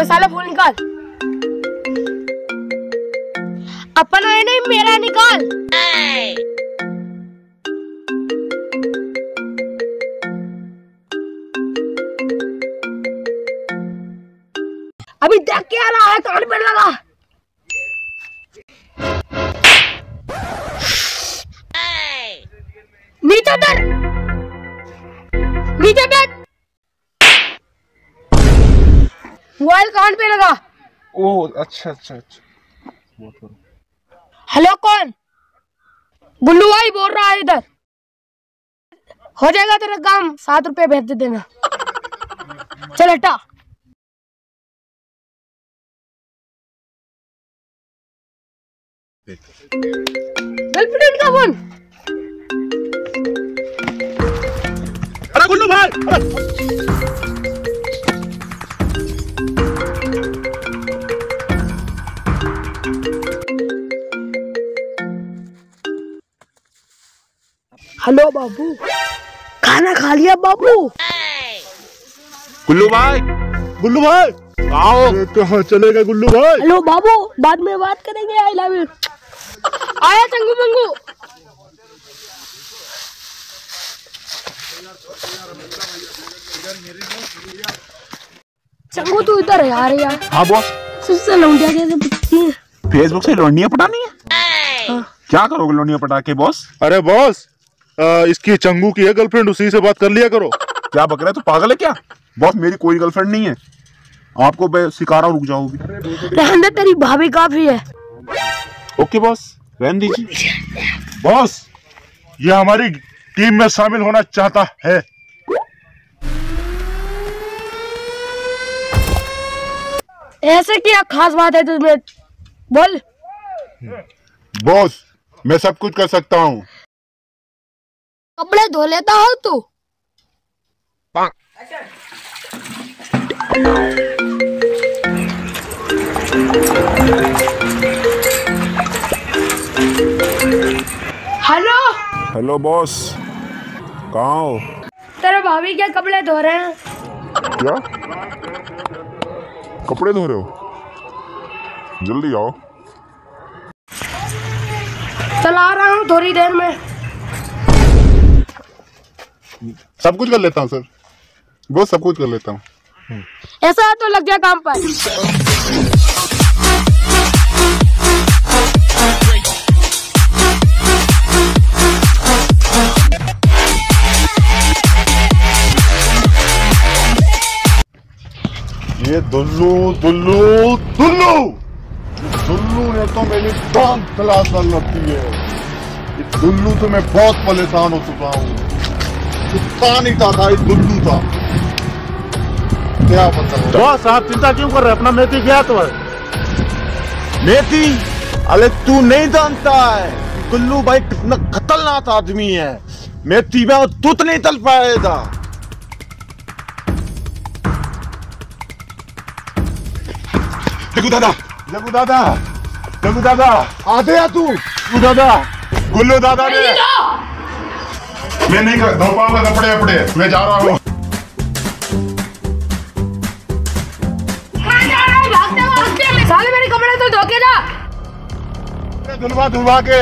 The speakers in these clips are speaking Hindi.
अबे साले फ़ोन निकाल अपन है नहीं मेरा निकाल अभी देख के आ रहा है कान पर लगा नीचे उतर नीचे बैठ मोबाइल कान पे लगा ओह अच्छा अच्छा अच्छा। हेलो कौन? गुल्लू भाई बोल रहा है इधर। हो जाएगा तेरा काम सात रुपए भेज दे देना। चल हटा। गर्लफ्रेंड का फ़ोन। अरे गुल्लू भाई। हेलो बाबू। खाना खा लिया बाबू। गुल्लू भाई। गुल्लू भाई। आओ। कहाँ चलेगा गुल्लू भाई। हेलो बाबू बाद में बात करेंगे आई लव यू आया चंगू मंगू चंगू तू इधर है यार यार। हाँ बॉस सबसे लौंडिया कैसे पूछती है? फेसबुक से लौंडियाँ पटानी है? क्या करोगे लौंडियाँ पटा के बॉस अरे बॉस अ, इसकी चंगू की है गर्लफ्रेंड उसी से बात कर लिया करो। क्या बक रहा है? तू पागल है क्या? बॉस मेरी कोई गर्लफ्रेंड नहीं है। आपको मैं सिखा रहा हूँ रुक जाओ अभी रहने तेरी भाभी काफ़ी है। ओके बॉस रहने दीजिए। बॉस! ये हमारी टीम में शामिल होना चाहता है। ऐसे क्या खास बात है तुझमें? बोल। बॉस मैं सब कुछ कर सकता हूँ। कपड़े धो लेता हो तू। हेलो हेलो बॉस कहाँ हो? तेरे भाभी क्या कपड़े धो रहे हैं? क्या? कपड़े धो रहे हो? जल्दी आओ। चला रहा हूँ थोड़ी देर में। सब कुछ कर लेता हूँ सर। बॉस सब कुछ कर लेता हूँ। ऐसा तो लग जा काम पर। ये दुल्लू दुल्लू दुल्लू! दुल्लू ने तो मेरी टांग तलाश कर रखी है। ये दुल्लू से मैं बहुत परेशान हो चुका हूँ। कुत्ता नहीं था, था था। क्या आप चिंता क्यों कर रहे अपना मेथी गया तो है नेती अरे तू नहीं जानता है कि गुल्लू भाई कितना खतरनाक आदमी है। मेथी में तुत नहीं तल पाएगा। जगू दादा। जगू दादा। जगू दादा। आते तू? दादा गुल्लू दादा ने मैं नहीं कर- धो पाऊँगा कपड़े वपड़े मैं जा रहा हूँ। साले मेरे कपड़े तो धुलवा धुलवा के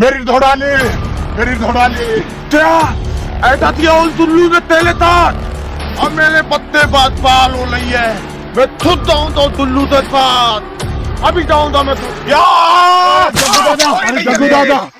मेरी धोड़ा ली मेरी धोड़ा ली। क्या? ऐसा दिया उस दुल्लू ने तेले तार अब मेरे पत्ते बात पाल हो रही है। मैं खुद जाऊँ तो दुल्लू के पास अभी जाऊँगा मैं तो। यार! जगू दादा अरे जगू दादा।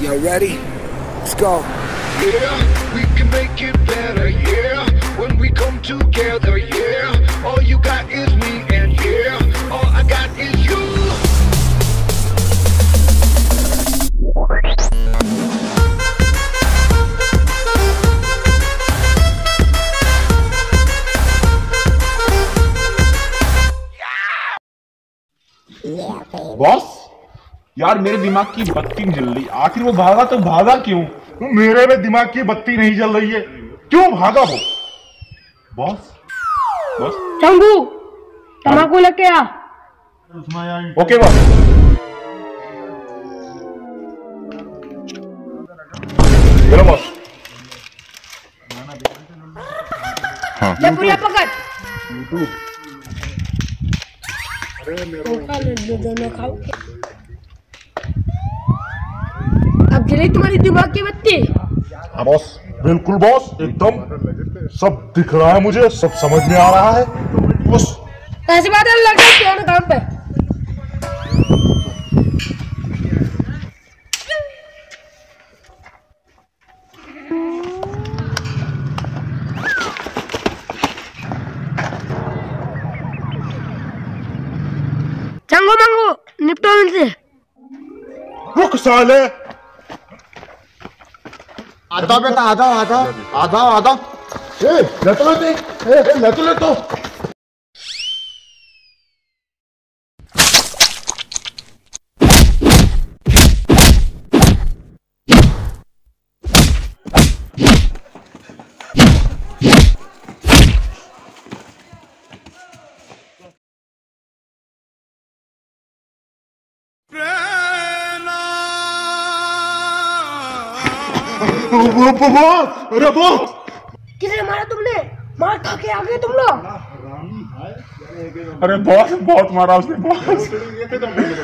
Y'all ready? Let's go. Yeah, we can make it better, yeah. When we come together, yeah. All you got is me, and yeah, all I got is you. Yeah, baby. Boss? यार मेरे दिमाग की बत्ती नहीं जल रही। आखिर वो भागा तो भागा क्यों? मेरे में दिमाग की बत्ती नहीं जल रही है। क्यों भागा वो? बॉस? बॉस? चंगू तमाकू लग गया ओके बॉस। चलो बॉस। हाँ। पकड़। अरे मेरा दोनों खाओ रही तुम्हारी दिमाग की बत्ती। हाँ बॉस। बिल्कुल बॉस एकदम। सब दिख रहा है मुझे सब समझ में आ रहा है। बस। ऐसी बात है लग रहा काम पे? चंगो मंगो निपटो इनसे। रुक साले। आ जाओ बेटा आ जाओ आ जाओ आ जाओ आ जाओ लतो लतो वो अरे बॉस किसे मारा तुमने मार खा के आ गए तुम लोग अरे बॉस बहुत मारा उसने बॉस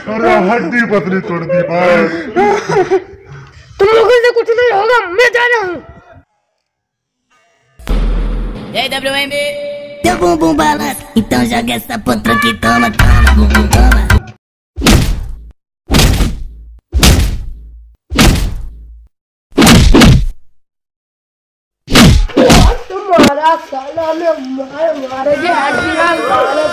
अरे हड्डी पतली तोड़ दी बॉस तुम लोगों से कुछ नहीं होगा मैं जा रहा हूँ जय W M B Então joga essa potranca की तोमत तोमत bum, bum. मार मारे के एक्टिवा मारे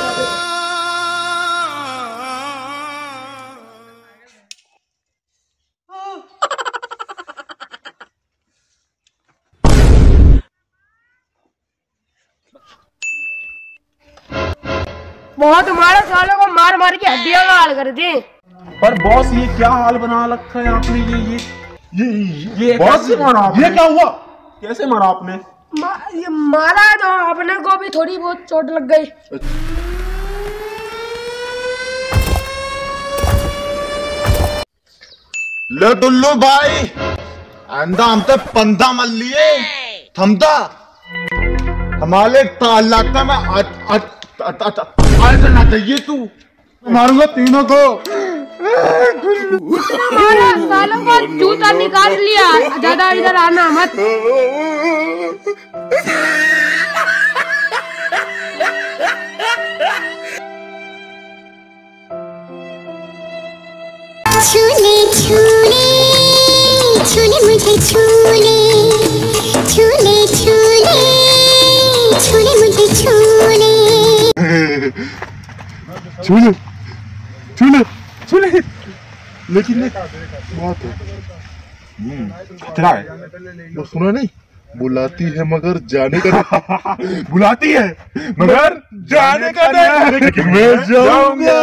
बहुत मारे सालों को मार मार के हड्डियों का हाल कर दी। पर बॉस ये क्या हाल बना रखा है आपने? ये ये ये ये, ये बॉस ये, ये क्या हुआ? कैसे मारा आपने? ये मारा तो अपने को भी थोड़ी बहुत चोट लग गई ले टुल्लू भाई आंदा हम तो पंदा मल लिए थमदा हमारे तालाका में आज आज आज आज ना चाहिए तू मारूँगा तीनों को सालों का जूता निकाल लिया। ज़्यादा इधर आना मत। छूने छूने छूने मुझे छूने। छूने छूने छूने मुझे छूने। छूने छूने। सुन लेकिन बहुत हम्म, खतरा है। वो सुना नहीं? बुलाती है मगर जाने का बुलाती है मगर जाने का नहीं। मैं जाऊँगा।